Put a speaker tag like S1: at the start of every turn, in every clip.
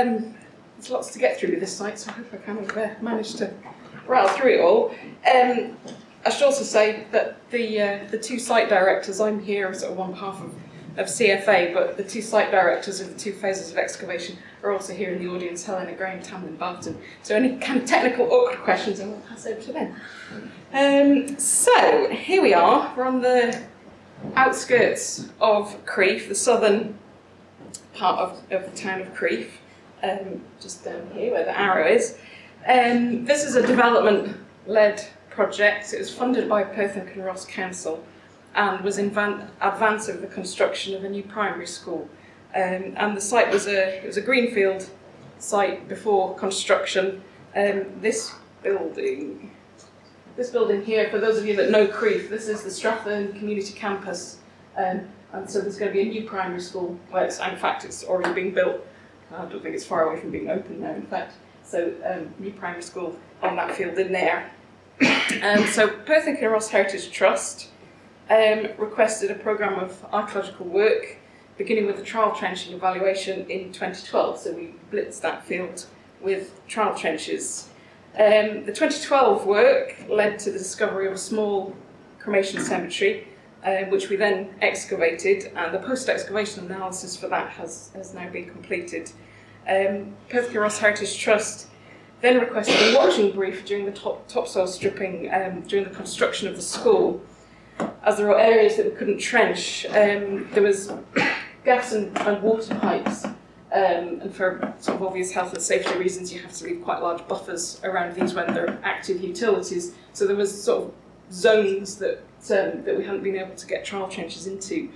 S1: um, there's lots to get through with this site, so I hope I kind of uh, manage to rattle through it all. Um, I should also say that the uh, the two site directors, I'm here sort of on behalf of, of CFA, but the two site directors of the two phases of excavation are also here in the audience, Helena Graham, Tamlin Barton. So any kind of technical awkward questions, I will pass over to them. Um, so here we are, we're on the outskirts of Crieff, the southern part of, of the town of Crieff, um, just down here where the arrow is. Um, this is a development-led project. It was funded by Perth and Kinross Council and was in advance of the construction of a new primary school. Um, and the site was a it was a greenfield site before construction. Um, this building, this building here, for those of you that know Crieff, this is the Strathearn Community Campus. Um, and so there's going to be a new primary school. Well, it's, in fact, it's already being built. I don't think it's far away from being open now, in fact. So, um, new primary school on that field in there. um, so, Perth and Kinross Heritage Trust um, requested a programme of archaeological work beginning with the trial trenching evaluation in 2012. So, we blitzed that field with trial trenches. Um, the 2012 work led to the discovery of a small cremation cemetery um, which we then excavated, and the post-excavation analysis for that has, has now been completed. Um, Perth Ross Heritage Trust then requested a watching brief during the top, topsoil stripping um, during the construction of the school. As there were areas that we couldn't trench, um, there was gas and, and water pipes, um, and for sort of obvious health and safety reasons, you have to leave quite large buffers around these when they're active utilities. So there was sort of zones that um, that we hadn't been able to get trial trenches into.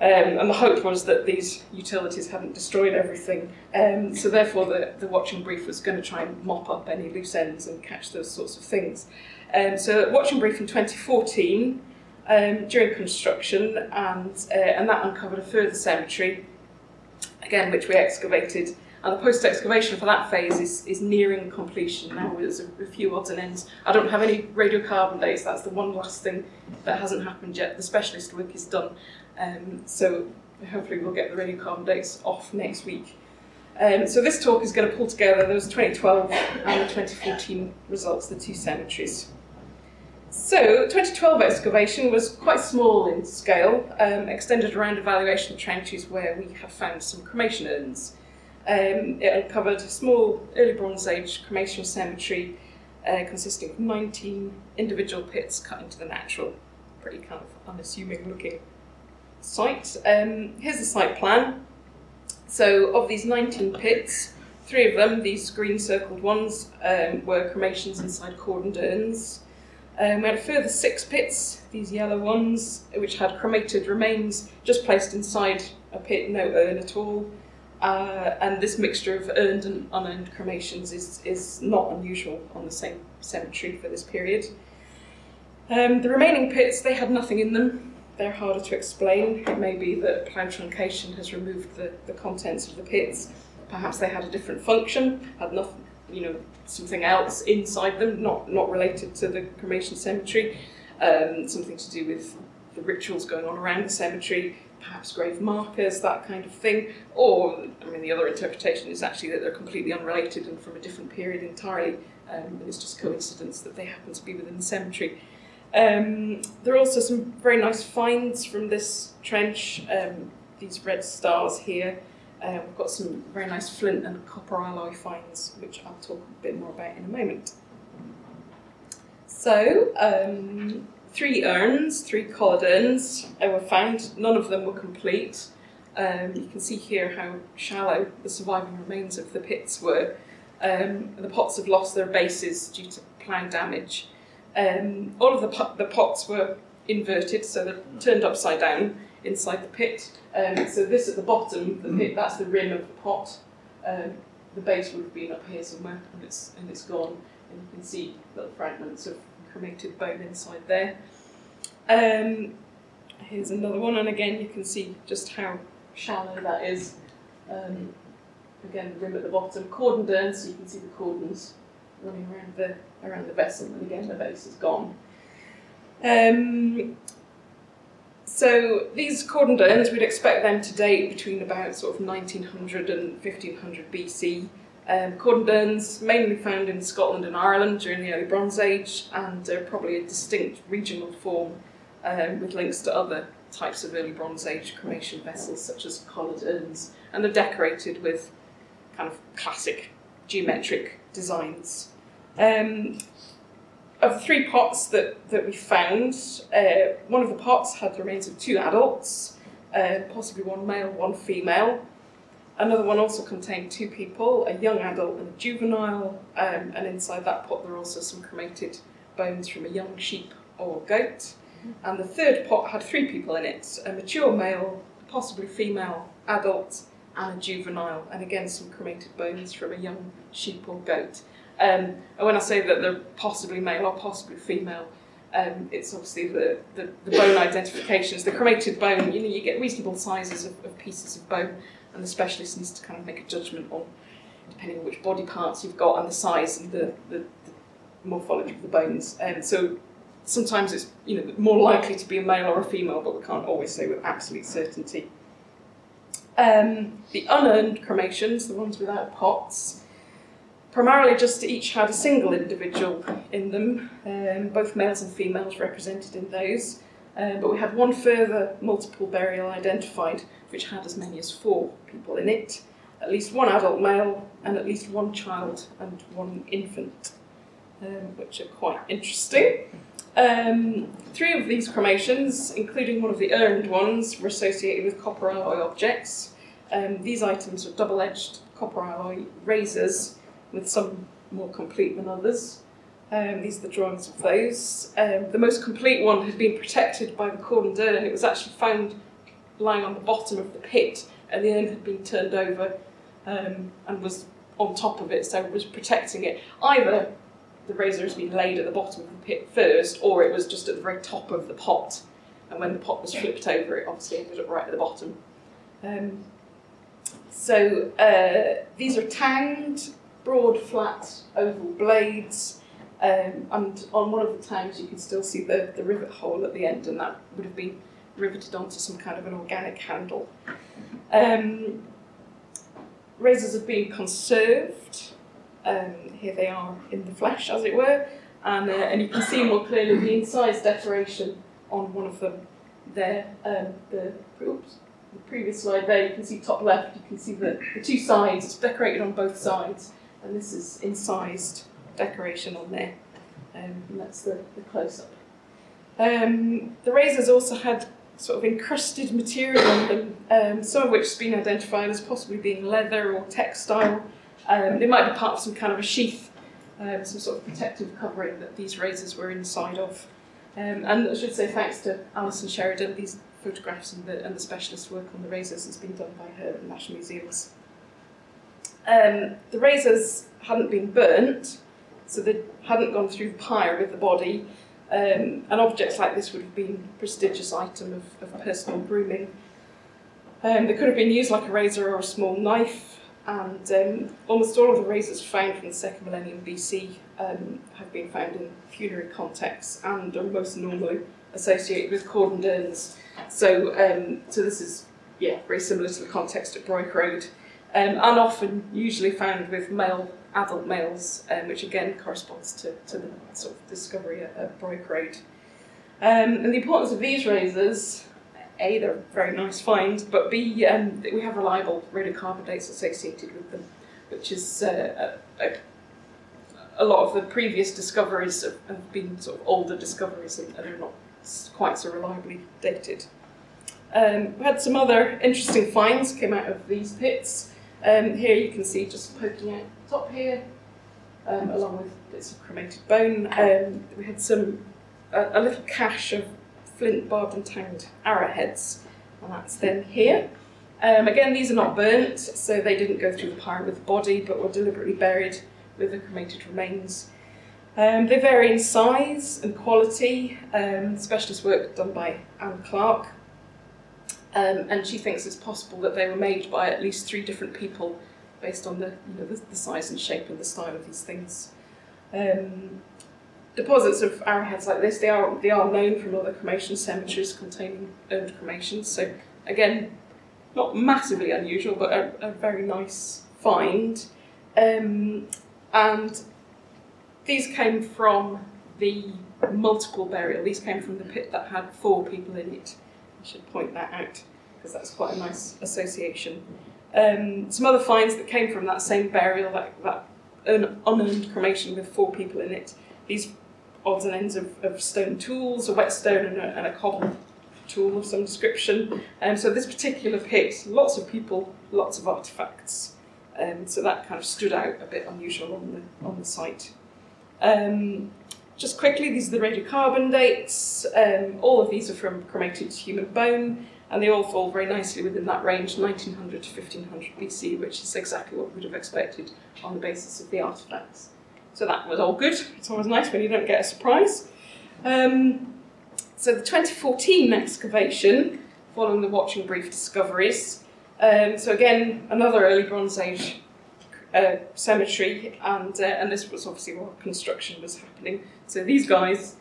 S1: Um, and the hope was that these utilities hadn't destroyed everything. Um, so therefore, the, the watching brief was going to try and mop up any loose ends and catch those sorts of things. Um, so watching brief in 2014 um, during construction, and uh, and that uncovered a further cemetery, again which we excavated and the post-excavation for that phase is, is nearing completion now. There's a, a few odds and ends. I don't have any radiocarbon dates. That's the one last thing that hasn't happened yet. The specialist work is done. Um, so hopefully we'll get the radiocarbon dates off next week. Um, so this talk is going to pull together those 2012 and the 2014 results, the two cemeteries. So 2012 excavation was quite small in scale, um, extended around evaluation trenches where we have found some cremation urns. Um, it uncovered a small early Bronze Age cremation cemetery uh, consisting of 19 individual pits cut into the natural. Pretty kind of unassuming looking site. Um, here's the site plan. So, of these 19 pits, three of them, these green circled ones, um, were cremations inside cordoned urns. Um, we had a further six pits, these yellow ones, which had cremated remains just placed inside a pit, no urn at all. Uh, and this mixture of urned and unurned cremations is, is not unusual on the same cemetery for this period. Um, the remaining pits, they had nothing in them. They're harder to explain. It may be that plough truncation has removed the, the contents of the pits. Perhaps they had a different function, had nothing, you know, something else inside them, not, not related to the cremation cemetery, um, something to do with the rituals going on around the cemetery, perhaps grave markers, that kind of thing. Or, I mean, the other interpretation is actually that they're completely unrelated and from a different period entirely, um, it's just coincidence that they happen to be within the cemetery. Um, there are also some very nice finds from this trench, um, these red stars here. Uh, we've got some very nice flint and copper alloy finds, which I'll talk a bit more about in a moment. So, um, three urns, three collared urns were found. None of them were complete. Um, you can see here how shallow the surviving remains of the pits were. Um, the pots have lost their bases due to plough damage. Um, all of the, po the pots were inverted, so they're turned upside down inside the pit. Um, so this at the bottom, the pit, that's the rim of the pot. Um, the base would have been up here somewhere, and it's and it's gone. And you can see little fragments of cremated bone inside there. Um, here's another one, and again you can see just how shallow that is. Um, again, the rim at the bottom, cordon urn, so you can see the cordons running around the around the vessel, and again the base is gone. Um, so these cordon urns, we'd expect them to date between about sort of 1900 and 1500 BC. Um, cordon urns mainly found in Scotland and Ireland during the early Bronze Age, and they're probably a distinct regional form um, with links to other types of early Bronze Age cremation vessels, such as collared urns, and they're decorated with kind of classic geometric designs. Um, of three pots that, that we found, uh, one of the pots had the remains of two adults, uh, possibly one male, one female. Another one also contained two people, a young adult and a juvenile, um, and inside that pot there are also some cremated bones from a young sheep or goat. And the third pot had three people in it, a mature male, possibly female adult, and a juvenile, and again some cremated bones from a young sheep or goat. Um, and when I say that they're possibly male or possibly female, um, it's obviously the, the, the, bone identifications. The cremated bone, you know, you get reasonable sizes of, of, pieces of bone, and the specialist needs to kind of make a judgment on, depending on which body parts you've got and the size and the, the, the morphology of the bones. And um, so sometimes it's you know more likely to be a male or a female, but we can't always say with absolute certainty. Um, the unurned cremations, the ones without pots, primarily just each had a single individual in them, um, both males and females represented in those. Uh, but we had one further multiple burial identified, which had as many as four people in it, at least one adult male, and at least one child and one infant, um, which are quite interesting. Um, three of these cremations, including one of the urned ones, were associated with copper alloy objects. Um, these items were double-edged copper alloy razors with some more complete than others. Um, these are the drawings of those. Um, the most complete one had been protected by the cordon urn. It was actually found lying on the bottom of the pit, and the urn had been turned over um, and was on top of it, so it was protecting it. Either the razor has been laid at the bottom of the pit first, or it was just at the very top of the pot, and when the pot was flipped over, it obviously ended up right at the bottom. Um, so uh, these are tanged broad, flat, oval blades. Um, and on one of the tangs, you can still see the, the rivet hole at the end, and that would have been riveted onto some kind of an organic handle. Um, razors have been conserved. Um, here they are in the flesh, as it were, and, uh, and you can see more clearly the incised decoration on one of them there. Um, the, oops, the previous slide there, you can see top left, you can see the, the two sides, it's decorated on both sides and this is incised decoration on there. Um, and that's the, the close-up. Um, the razors also had sort of encrusted material on them, um, some of which has been identified as possibly being leather or textile. Um, it might be part of some kind of a sheath, um, some sort of protective covering that these razors were inside of. Um, and I should say thanks to Alison Sheridan, these photographs and the, and the specialist work on the razors has been done by her at the National Museums. Um, the razors hadn't been burnt, so they hadn't gone through the pyre with the body, um, and objects like this would have been a prestigious item of, of personal grooming. Um, they could have been used like a razor or a small knife, and um, almost all of the razors found from the second millennium BC um, have been found in funerary contexts and are most normally associated with cordon urns. So, um, so this is yeah very similar to the context at Broich Road um, and often usually found with male adult males, um, which again corresponds to, to the sort of discovery at, at. Um, and the importance of these razors, A, they're a very nice find, but B, um, we have reliable radiocarbon dates associated with them, which is uh, a, a, a, lot of the previous discoveries have, have been sort of older discoveries and, and are not quite so reliably dated. Um, we had some other interesting finds came out of these pits. Um, here you can see just poking out top here, um, along with bits of cremated bone. Um, we had some a, a, little cache of flint barbed and tanged arrowheads, and that's them here. Um, again, these are not burnt, so they didn't go through the pyre with the body, but were deliberately buried with the cremated remains. Um, they vary in size and quality. Um, specialist work done by Ann Clarke um, and she thinks it's possible that they were made by at least three different people based on the, you know, the, the size and shape and the style of these things. Um, deposits of arrowheads like this, they are they are known from other cremation cemeteries containing cremations. So again, not massively unusual, but a, a very nice find. Um, and these came from the multiple burial. These came from the pit that had four people in it. I should point that out because that's quite a nice association. Um, some other finds that came from that same burial, that, that unurned cremation with four people in it. These odds and ends of, of stone tools, a whetstone and a, and a cobble tool of some description. Um, so this particular pit, lots of people, lots of artefacts. Um, so that kind of stood out a bit unusual on the, on the site. Um, just quickly, these are the radiocarbon dates. Um, all of these are from cremated human bone, and they all fall very nicely within that range, 1900 to 1500 BC, which is exactly what we would have expected on the basis of the artefacts. So that was all good. It's always nice when you don't get a surprise. Um, so the 2014 excavation, following the watching brief discoveries, um, so again, another early Bronze Age uh, cemetery, and uh, and this was obviously while construction was happening. So these guys,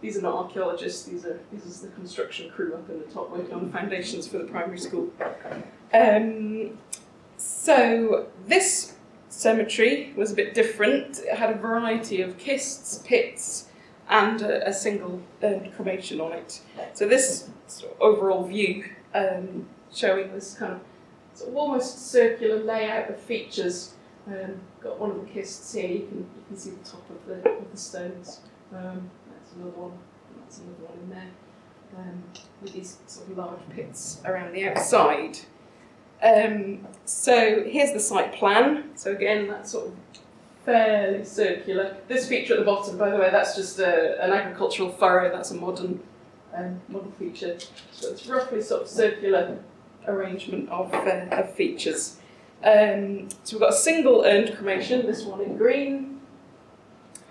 S1: these are not archaeologists. These are this is the construction crew up in the top working on the foundations for the primary school. Um, so this cemetery was a bit different. It had a variety of kists, pits, and a, a single urn cremation on it. So this overall view um, showing this kind of sort of almost circular layout of features. Um, got one of the kists here. You can you can see the top of the of the stones. Um, that's another one. That's another one in there. Um, with these sort of large pits around the outside. Um, so here's the site plan. So again, that's sort of fairly circular. This feature at the bottom, by the way, that's just a, an agricultural furrow. That's a modern um, modern feature. So it's roughly sort of circular arrangement of, uh, of features. Um, so we've got a single urned cremation, this one in green.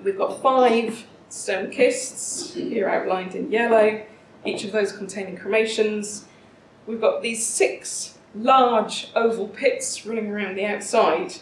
S1: We've got five stone kists, here outlined in yellow, each of those containing cremations. We've got these six large oval pits running around the outside,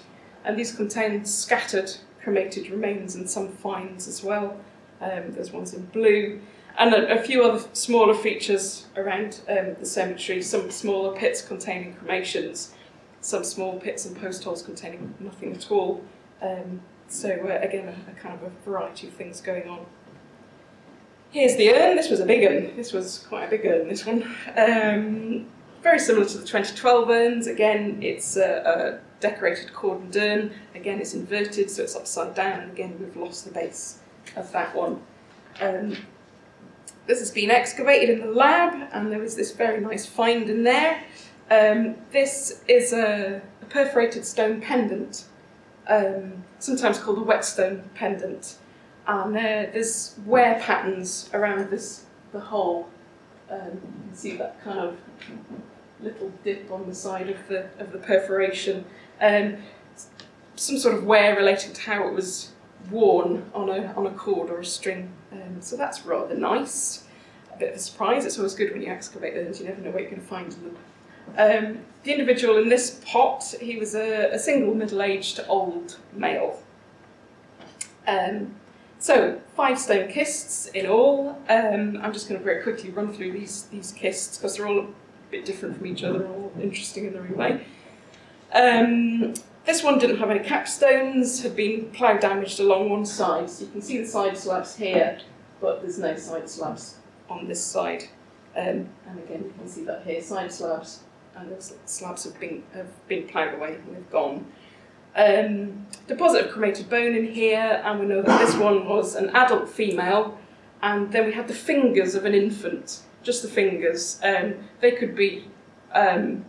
S1: and these contain scattered cremated remains and some finds as well. Um, there's ones in blue and a, a, few other smaller features around um, the cemetery, some smaller pits containing cremations, some small pits and post holes containing nothing at all. Um, so uh, again, a, a, kind of a variety of things going on. Here's the urn. This was a big urn. This was quite a big urn, this one. Um, very similar to the 2012 urns. Again, it's a, a decorated cordoned urn. Again, it's inverted, so it's upside down. Again, we've lost the base of that one. This has been excavated in the lab, and there was this very nice find in there. Um, this is a, a, perforated stone pendant, um, sometimes called a whetstone pendant. And uh, there's wear patterns around this the hole. Um, you can see that kind of little dip on the side of the of the perforation. Um, some sort of wear relating to how it was worn on a, on a cord or a string. Um, so that's rather nice. A bit of a surprise. It's always good when you excavate those, you never know what you're going to find in them. Um, the individual in this pot, he was a, a single middle-aged old male. Um, so, five stone kists in all. Um, I'm just going to very quickly run through these, these kists because they're all a bit different from each other, all interesting in their own way. Um, this one didn't have any capstones, had been plough damaged along one side. So you can see the side slabs here, but there's no side slabs on this side. Um, and again, you can see that here, side slabs, and the slabs have been, have been ploughed away and they've gone. Um, deposit of cremated bone in here, and we know that this one was an adult female, and then we had the fingers of an infant, just the fingers. Um, they could be um,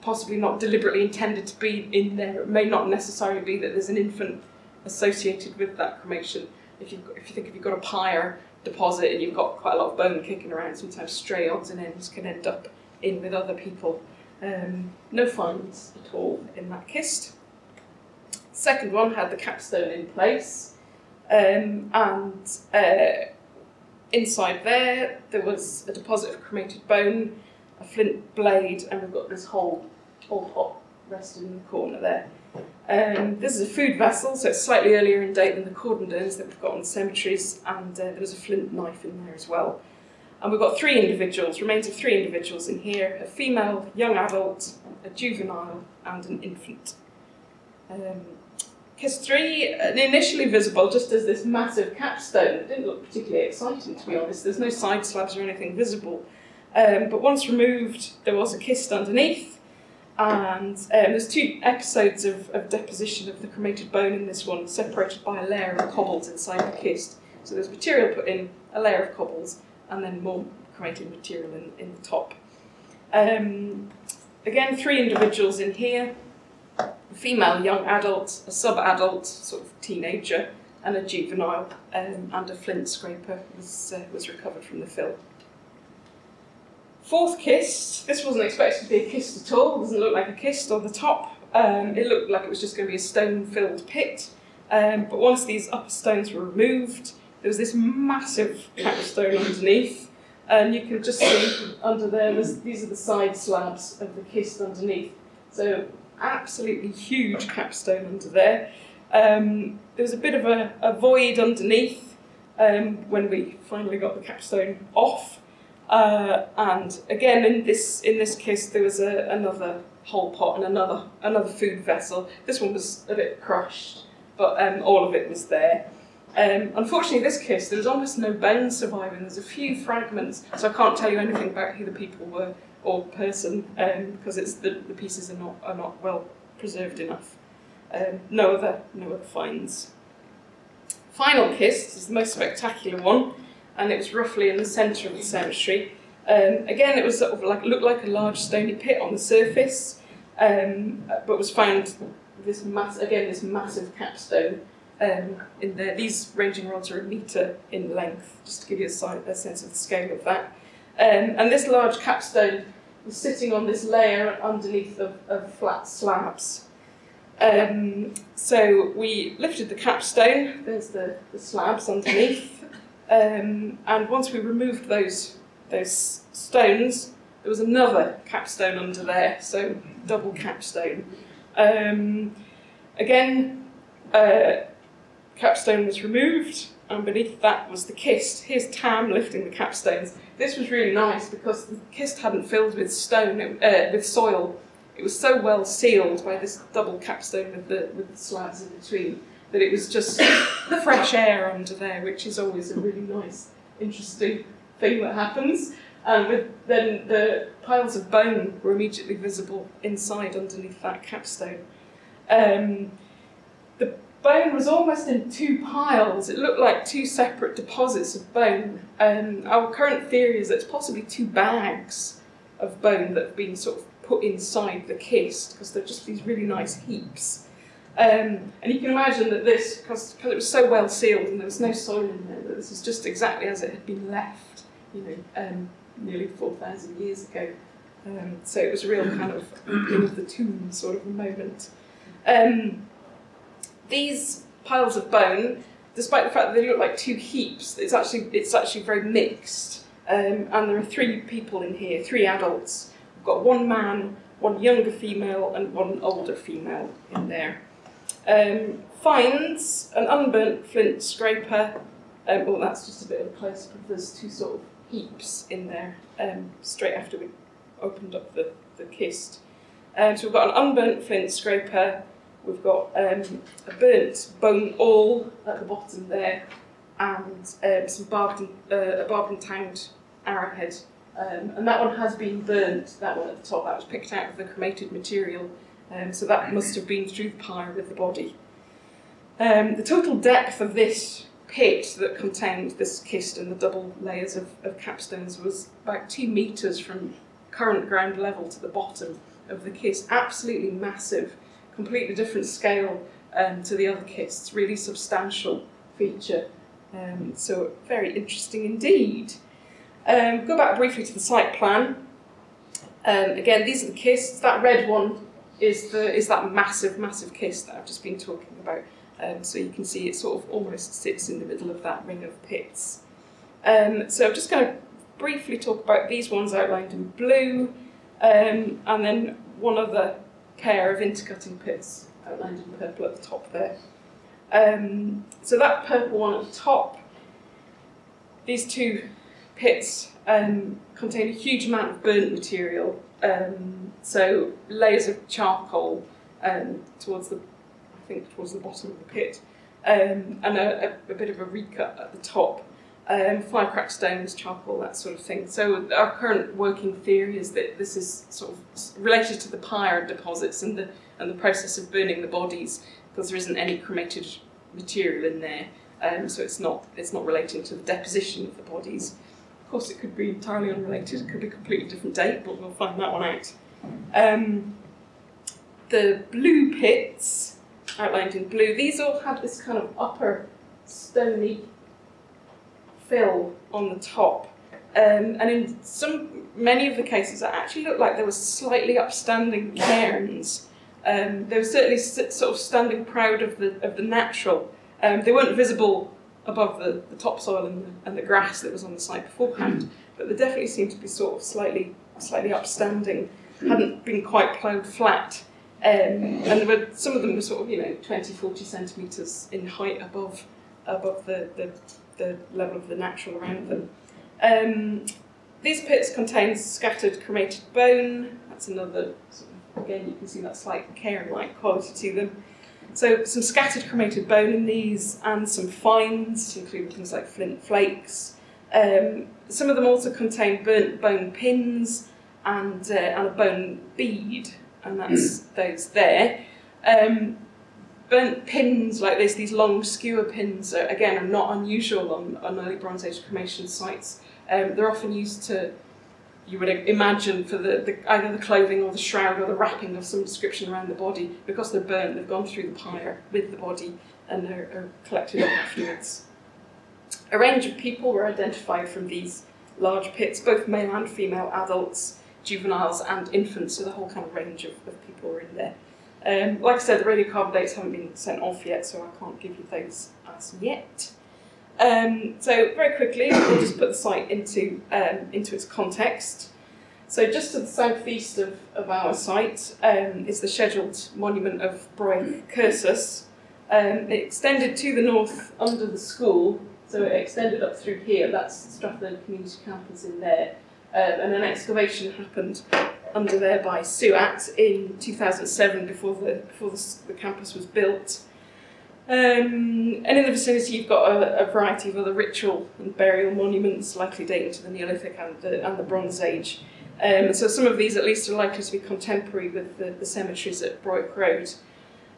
S1: possibly not deliberately intended to be in there. It may not necessarily be that there's an infant associated with that cremation. If you if you think if you've got a pyre deposit and you've got quite a lot of bone kicking around, sometimes stray odds and ends can end up in with other people. Um, no finds at all in that kist. Second one had the capstone in place, um, and uh, inside there there was a deposit of cremated bone a flint blade, and we've got this whole whole pot resting in the corner there. Um, this is a food vessel, so it's slightly earlier in date than the cordoned urns that we've got on cemeteries, and uh, there was a flint knife in there as well. And we've got three individuals, remains of three individuals in here, a female, young adult, a juvenile, and an infant. Um, Kist 3, uh, initially visible just as this massive capstone. It didn't look particularly exciting, to be honest. There's no side slabs or anything visible. Um, but once removed, there was a kist underneath, and um, there's two episodes of, of deposition of the cremated bone in this one, separated by a layer of cobbles inside the kist. So there's material put in, a layer of cobbles, and then more cremated material in, in the top. Um, again, three individuals in here, a female young adult, a sub-adult, sort of teenager, and a juvenile, um, and a flint scraper was, uh, was recovered from the fill. Fourth kist, this wasn't expected to be a kist at all, it doesn't look like a kist on the top. Um, it looked like it was just going to be a stone-filled pit. Um, but once these upper stones were removed, there was this massive capstone underneath. And you can just see under there, these are the side slabs of the kist underneath. So absolutely huge capstone under there. Um, there was a bit of a, a void underneath um, when we finally got the capstone off. Uh, and again, in this in this case, there was a, another whole pot and another another food vessel. This one was a bit crushed, but um, all of it was there. Um, unfortunately, this case, there was almost no bones surviving. There's a few fragments, so I can't tell you anything about who the people were or person because um, it's the, the pieces are not are not well preserved enough. Um, no other no other finds. Final kist is the most spectacular one and it was roughly in the centre of the cemetery. Um, again, it was sort of like looked like a large stony pit on the surface, um, but was found this mass again this massive capstone um, in there. These ranging rods are a metre in length, just to give you a, a sense of the scale of that. Um, and this large capstone was sitting on this layer underneath of, of flat slabs. Um, so we lifted the capstone, there's the, the slabs underneath, um, and once we removed those, those stones, there was another capstone under there, so double capstone. Um, again, uh, capstone was removed, and beneath that was the kist. Here's Tam lifting the capstones. This was really nice because the kist hadn't filled with stone, uh, with soil. It was so well sealed by this double capstone with the, with the slabs in between that it was just the fresh air under there, which is always a really nice, interesting thing that happens. With, then the piles of bone were immediately visible inside underneath that capstone. Um, the bone was almost in two piles. It looked like two separate deposits of bone. Um, our current theory is that it's possibly two bags of bone that have been sort of put inside the kist because they're just these really nice heaps. Um, and you can imagine that this, because it was so well sealed and there was no soil in there, that this is just exactly as it had been left, you know, um, nearly 4,000 years ago. Um, so it was a real kind of opening of the tomb sort of a moment. Um, these piles of bone, despite the fact that they look like two heaps, it's actually, it's actually very mixed. Um, and there are three people in here, three adults. We've got one man, one younger female, and one older female in there. Um, finds an unburnt flint scraper. Um, well, that's just a bit of a close up. There's two sort of heaps in there um, straight after we opened up the, the kist. Um, so we've got an unburnt flint scraper, we've got um, a burnt bone awl at the bottom there, and um, some barbed and, uh, a barbed and arrowhead. Um, and that one has been burnt, that one at the top, that was picked out of the cremated material um, so that must have been through the pyre with the body. Um, the total depth of this pit that contained this kist and the double layers of, of capstones was about two metres from current ground level to the bottom of the kist. Absolutely massive, completely different scale um, to the other kists, really substantial feature. Um, so very interesting indeed. Um, go back briefly to the site plan. Um, again, these are the kists. That red one is the is that massive, massive kist that I've just been talking about. Um, so you can see it sort of almost sits in the middle of that ring of pits. Um, so I'm just going to briefly talk about these ones outlined in blue, um, and then one other pair of intercutting pits outlined in purple at the top there. Um, so that purple one at the top, these two pits um, contain a huge amount of burnt material. Um, so layers of charcoal um, towards the, I think towards the bottom of the pit, um, and a, a, a, bit of a recut at the top. Um, cracked stones, charcoal, that sort of thing. So our current working theory is that this is sort of related to the pyre deposits and the and the process of burning the bodies because there isn't any cremated material in there. Um, so it's not it's not relating to the deposition of the bodies. Of course, it could be entirely unrelated. It could be a completely different date, but we'll find that one out. Um, the blue pits, outlined in blue, these all had this kind of upper stony fill on the top. Um, and in some, many of the cases, it actually looked like there was slightly upstanding cairns. Um, they were certainly sort of standing proud of the of the natural. Um, they weren't visible above the, the topsoil and the, and the grass that was on the site beforehand, but they definitely seemed to be sort of slightly slightly upstanding. Hadn't been quite ploughed flat. Um, and there were some of them were sort of you know 20 40 centimeters in height above above the, the, the level of the natural around them um, these pits contain scattered cremated bone that's another sort of, again you can see that slight cairn like quality to them So some scattered cremated bone in these and some finds, including things like flint flakes. Um, some of them also contain burnt bone pins and, uh, and a bone bead, and that's mm. those there. Um, burnt pins like this, these long skewer pins, are, again, are not unusual on, on early Bronze Age cremation sites. Um, they're often used to you would imagine, for the, the, either the clothing or the shroud or the wrapping of some description around the body. Because they're burnt, they've gone through the pyre with the body and are, are collected up afterwards. A range of people were identified from these large pits, both male and female adults, juveniles and infants, so the whole kind of range of, of people are in there. Um, like I said, the radiocarbon dates haven't been sent off yet, so I can't give you those as yet. Um, so very quickly, we'll just put the site into, um, into its context. So just to the southeast of, of our site um, is the scheduled monument of Broich Cursus. Um, it extended to the north under the school, so it extended up through here, that's Strathearn Community Campus in there, um, and an excavation happened under there by SUAT in 2007 before the, before the, the campus was built. Um, and in the vicinity, you've got a, a, variety of other ritual and burial monuments, likely dating to the Neolithic and the, and the Bronze Age. Um, so some of these, at least, are likely to be contemporary with the, the cemeteries at Broich Road.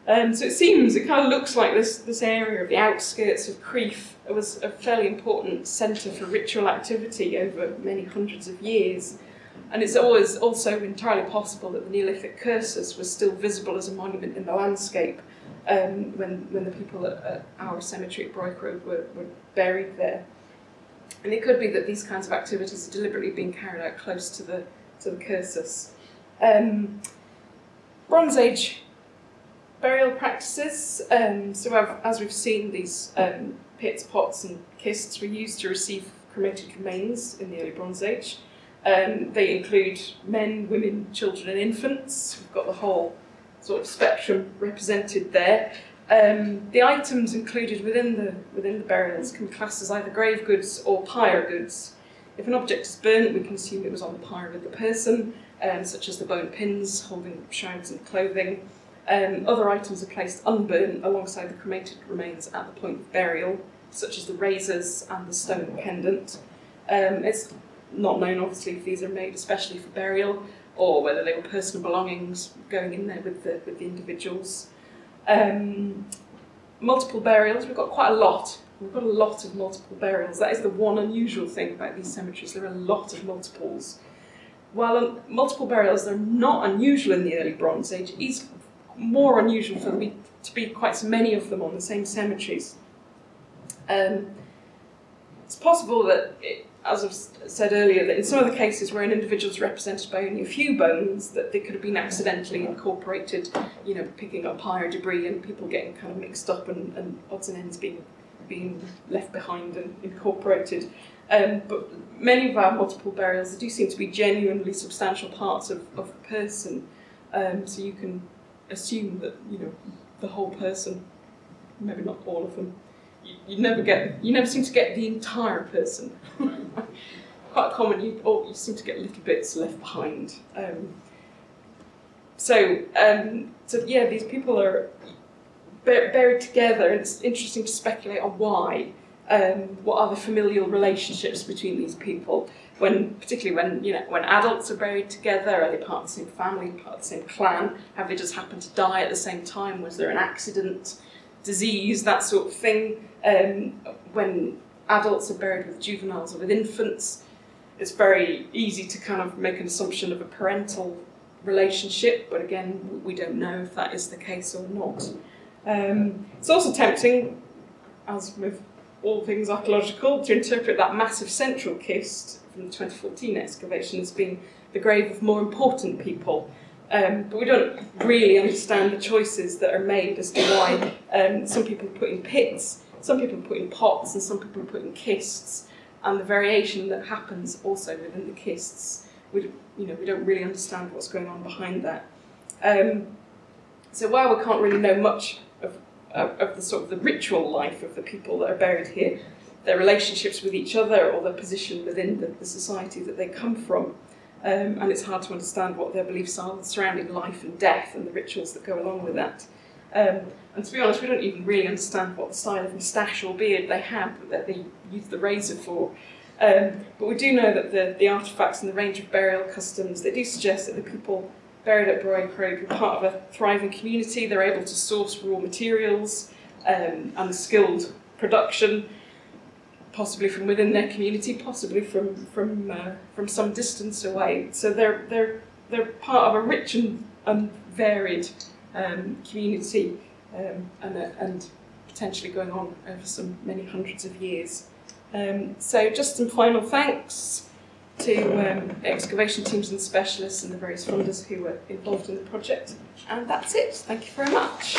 S1: Um, so it seems, it kind of looks like this, this area of the outskirts of Crieff was a fairly important centre for ritual activity over many hundreds of years. And it's always also entirely possible that the Neolithic cursus was still visible as a monument in the landscape um, when, when the people at, at our cemetery at Broich Road were, were buried there. And it could be that these kinds of activities are deliberately being carried out close to the, to the cursus. Um, Bronze Age burial practices. Um, so as we've seen, these um, pits, pots and kists were used to receive cremated remains in the early Bronze Age. Um, they include men, women, children and infants. We've got the whole sort of spectrum represented there. Um, the items included within the, within the burials can be classed as either grave goods or pyre goods. If an object is burnt, we can assume it was on the pyre of the person, um, such as the bone pins holding shrouds and clothing. Um, other items are placed unburnt alongside the cremated remains at the point of burial, such as the razors and the stone pendant. Um, it's not known, obviously, if these are made especially for burial or whether they were personal belongings going in there with the, with the individuals. Um, multiple burials, we've got quite a lot. We've got a lot of multiple burials. That is the one unusual thing about these cemeteries. There are a lot of multiples. While multiple burials are not unusual in the early Bronze Age, it is more unusual for them to be quite so many of them on the same cemeteries. Um, it's possible that, it, as I've said earlier, that in some of the cases where an individual is represented by only a few bones, that they could have been accidentally incorporated, you know, picking up pyre debris and people getting kind of mixed up and, and odds and ends being being left behind and incorporated. Um, but many of our multiple burials do seem to be genuinely substantial parts of, of the person. Um, so you can assume that you know the whole person. Maybe not all of them. You, never get, you never seem to get the entire person. Quite common, you, or you seem to get little bits left behind. Um, so, um, so yeah, these people are buried together, and it's interesting to speculate on why. Um, what are the familial relationships between these people? When, particularly when you know when adults are buried together, are they part of the same family, part of the same clan? Have they just happened to die at the same time? Was there an accident, disease, that sort of thing? Um, when adults are buried with juveniles or with infants, it's very easy to kind of make an assumption of a parental relationship, but again, we don't know if that is the case or not. Um, it's also tempting, as with all things archaeological, to interpret that massive central kist from the 2014 excavation as being the grave of more important people. Um, but we don't really understand the choices that are made as to why um, some people put in pits, some people put in pots, and some people put in kists, and the variation that happens also within the kists. We, you know, we don't really understand what's going on behind that. Um, so while we can't really know much of, of the sort of the ritual life of the people that are buried here, their relationships with each other or their position within the, the society that they come from. Um, and it's hard to understand what their beliefs are surrounding life and death and the rituals that go along with that. Um, and to be honest, we don't even really understand what style of moustache or beard they had that they used the razor for. Um, but we do know that the, the artefacts and the range of burial customs, they do suggest that the people buried at Bro Craig were part of a thriving community. They're able to source raw materials um, and skilled production, possibly from within their community, possibly from from uh, from some distance away. So they're they're they're part of a rich and, and varied um, community, um, and uh, and potentially going on over some many hundreds of years. Um, so just some final thanks to um, excavation teams and specialists and the various funders who were involved in the project. And that's it. Thank you very much.